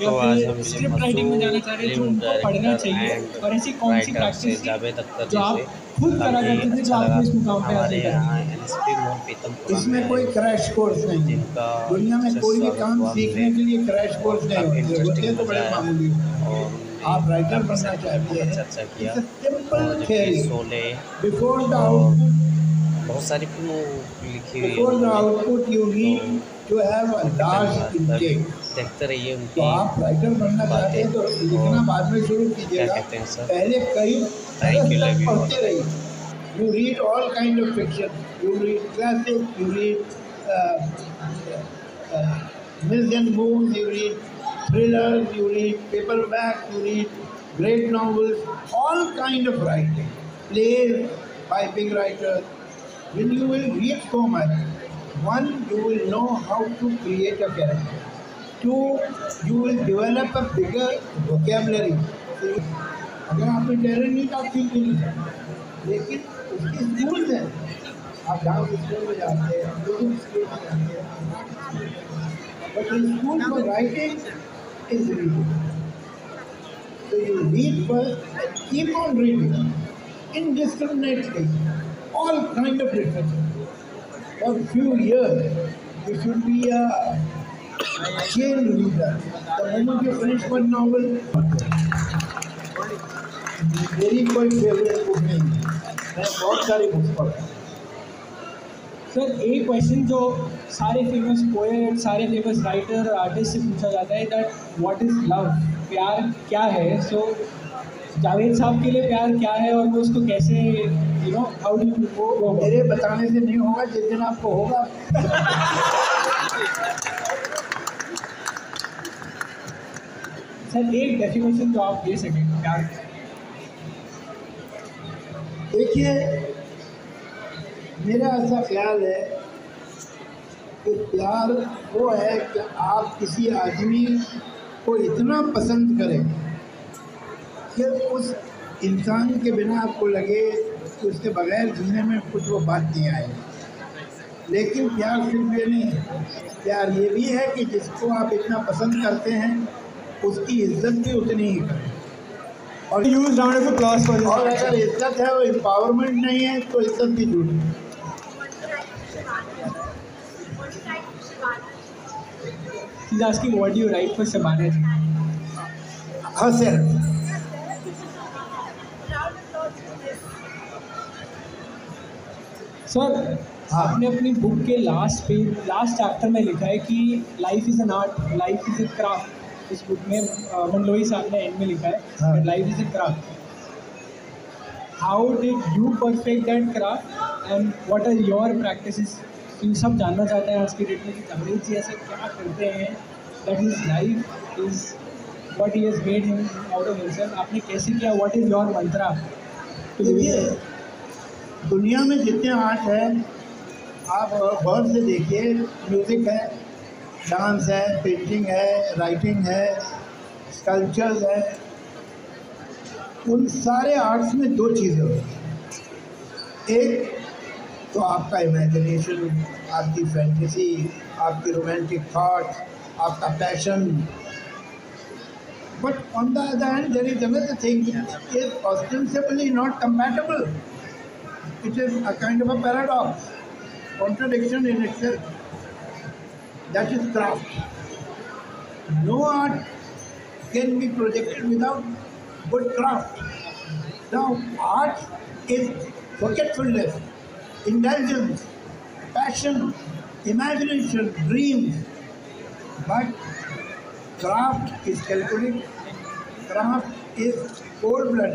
या तो आज हम फिर स्क्रिप्ट राइटिंग में जाना चाह रहे हैं जो उनको पढ़ना चाहिए। और ऐसी कौन सी प्रैक्टिस जो आप खुद करा करते थे जो अच्छा आपको इस मुकाम पे इसमें कोई क्रैश कोर्स नहीं। है दुनिया में कोई भी काम सीखने के लिए क्रैश कोर्स नहीं होते। तो बड़े मामूली आप राइटर बनना चाहते पर हैं. शोले बिफोर द आउटपुट बहुत सारी फ़िल्मों लिखी हुई बिफोर द है output you need to have a large intake देखते रहिए तो आप राइटर बनना चाहते हैं तो लिखना बाद में शुरू क्या कीजिएगा कहते हैं सर पहले कई you, तरह you. पढ़ते रहिए you read all kind of fiction you read classic you read mills and moves you read thrillers you read paperback you read great novels all kind of writing plays by big writers when you will read so much one you will know how to create a character two you will develop a bigger vocabulary So, अगर आपने talent नहीं तो आप सीख भी नहीं सकते लेकिन उसके स्कूल्स हैं आप डांस स्कूल में जाते हैं म्यूजिक स्कूल में जाते हैं but school for writing is reading. So you read first and keep on reading indiscriminately all kind of literature. For few years, you should be a chain reader. The moment you finish one novel, मेरी कोई favourite book नहीं है मैं बहुत सारी पढ़ता sir एक question जो सारे फ़ेमस पोएट सारे फ़ेमस राइटर और आर्टिस्ट से पूछा जाता है दैट व्हाट इज़ लव प्यार क्या है? सो so, जावेद साहब के लिए प्यार क्या है और वो उसको कैसे you know how do you मेरे बताने से नहीं होगा जिस दिन आपको होगा। सर, एक डेफिनेशन तो आप दे सकें, प्यार देखिए, मेरा ऐसा ख्याल है कि प्यार वो है कि आप किसी आदमी को इतना पसंद करें कि उस इंसान के बिना आपको लगे कि उसके बगैर जीने में कुछ वो बात नहीं आए। लेकिन प्यार सिर्फ़ ये नहीं है। प्यार ये भी है कि जिसको आप इतना पसंद करते हैं उसकी इज़्ज़त भी उतनी ही करें और use round of applause for और अगर इज़्ज़त है वो एम्पावरमेंट नहीं है तो इज़्ज़त भी झूठी है He's asking what do you write for Shabana ji? herself. Sir हाँ। आपने अपनी बुक के लास्ट पेज लास्ट चैप्टर में लिखा है कि life is an art life is a craft इस बुक में मंडलोई साहब ने एंड में लिखा हाँ। Life is a craft how did you perfect that craft and what are your practices ये सब जानना चाहते हैं आज के डेट में कि जावेद जी ऐसा क्या करते हैं that is life is what he has made him out of himself आपने कैसे किया? व्हाट इज़ योर मंत्रा तो देखिए दुनिया में जितने आर्ट है आप गौर से देखिए म्यूज़िक है डांस है, पेंटिंग है, राइटिंग है स्कल्पचर है। उन सारे आर्ट्स में दो चीज़ें होती हैं। एक तो आपका इमेजिनेशन आपकी फैंटेसी आपकी रोमांटिक थॉट आपका passion but on the other hand there is another thing is ostensibly not compatible it is a kind of a paradox contradiction in its That is craft. No art can be projected without good craft. Now, art is forgetfulness, indulgence, passion, imagination, dreams. But craft is calculated, craft is cold blooded.